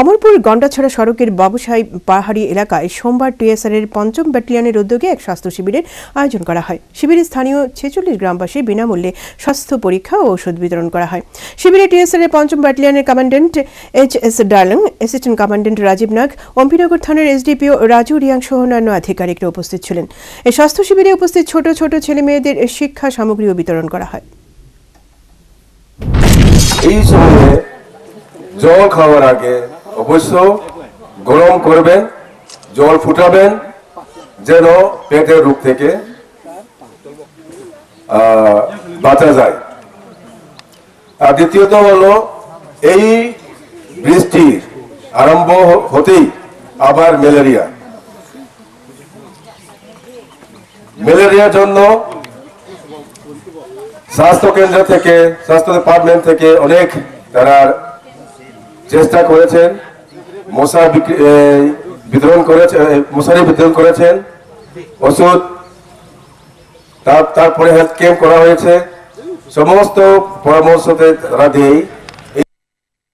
অমরপুর গন্ডাছড়া সড়কের বাবুসাই পাহাড়ি এলাকায় সোমবার টিএসআর এর পঞ্চম ব্যাটালিয়নের উদ্যোগে এক স্বাস্থ্য শিবিরের আয়োজন করা হয়। শিবিরে স্থানীয় ছেচল্লিশ গ্রামবাসী বিনামূল্যে স্বাস্থ্য পরীক্ষা ও ওষুধ বিতরণ করা হয়। শিবিরে টিএসআর এর পঞ্চম ব্যাটালিয়নের commandant H S Darlong, assistant commandant Rajib Nag Ambinagar থানার এসডিপিও রাজু রিয়াং সহ অন্যান্য আধিকারিকরা উপস্থিত ছিলেন। এই স্বাস্থ্য শিবিরে উপস্থিত ছোট ছোট ছেলে মেয়েদের শিক্ষা সামগ্রীও বিতরণ করা হয়। এই সময়ে জল খাওয়ার আগে অবশ্য গরম করবেন, জল ফুটাবেন, যেন পেটের রোগ থেকে বাঁচা যায়। আর দ্বিতীয়ত হলো, এই বৃষ্টির আরম্ভ হতেই আবার ম্যালেরিয়া। ম্যালেরিয়ার জন্য স্বাস্থ্য কেন্দ্র থেকে, স্বাস্থ্য ডিপার্টমেন্ট থেকে অনেক তারা চেষ্টা করেছেন। মশা বিতরণ করেছে মশারি বিতরণ করেছেন। ওষুধ, তার- তারপরে হেলথ ক্যাম্প করা হয়েছে। সমস্ত পরামর্শতে তারা দেয়